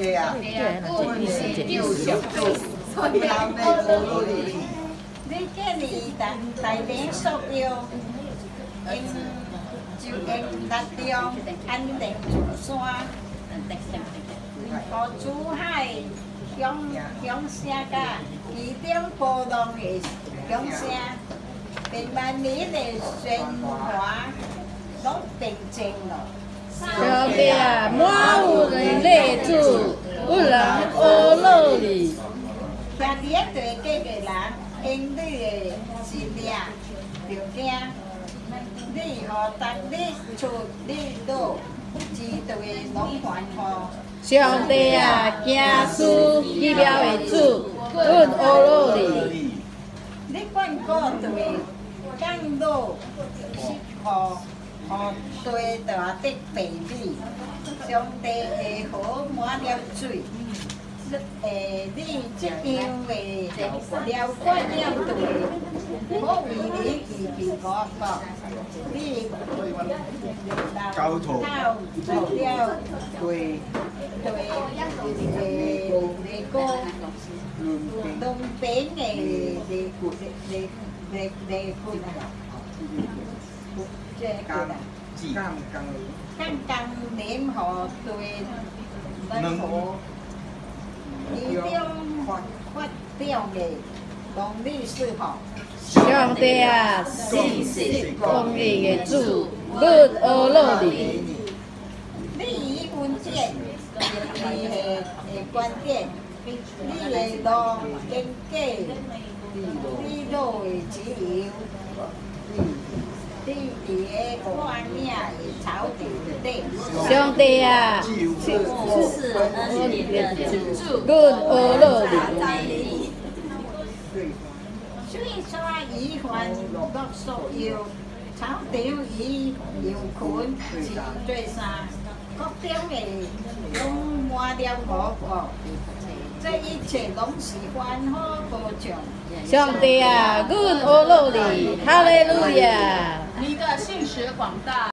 对啊，我是又上做，所以要要努力。你今年大大年十六，因就因六中安定住山，和珠海乡乡下甲其中波动的乡下，平万年的宣华拢平静了。兄弟啊，满有人来住，有人学努力。兄弟啊，对个个人，因你的心命着惊。你和当你出你路，只对拢还好。兄弟啊，行事以了为主，阮学努力。你管个对讲路是好。哦，对大的白米，上帝会好满了水。诶，你这样的了解了对，我为你预备我个，你交通做了对对诶那个东边的那个那那那个。刚刚刚刚刚年好对门口，其中发表的农历四号。兄弟啊，四是公益的主，阮学努力。你以文件，你的观点，你的路经过，你路的自由。兄弟啊，是恩典主，阮学努力。所以说，以凡各所有草场以牛群是最山，各种的拢满了五个，这一切拢是欢好无穷。兄弟啊，阮学努力，哈利路亚。你的信实广大。